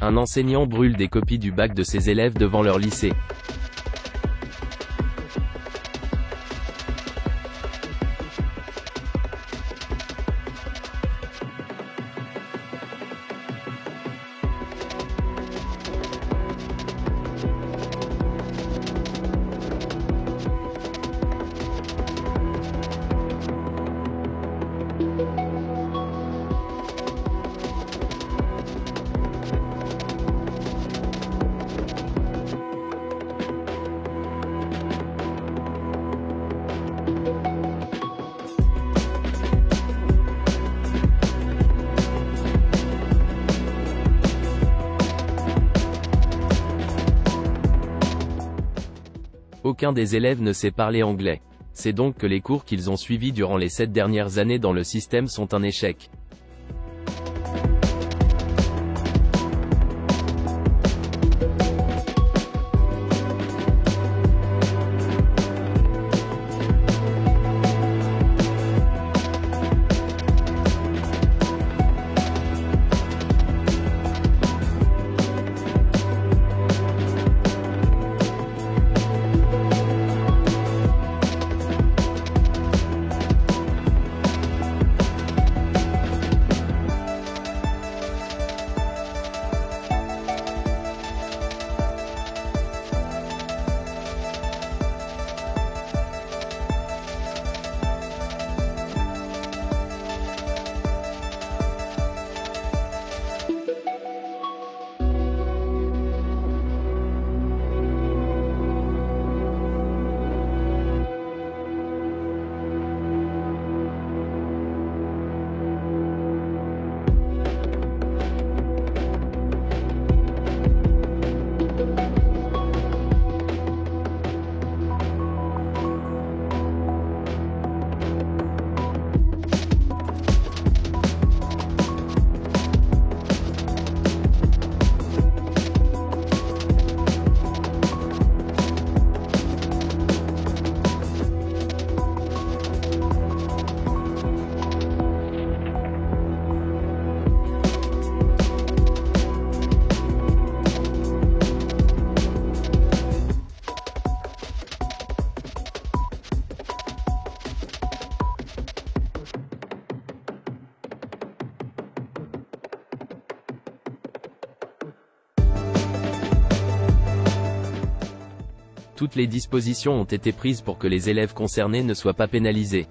Un enseignant brûle des copies du bac de ses élèves devant leur lycée. Aucun des élèves ne sait parler anglais. C'est donc que les cours qu'ils ont suivis durant les sept dernières années dans le système sont un échec. Toutes les dispositions ont été prises pour que les élèves concernés ne soient pas pénalisés.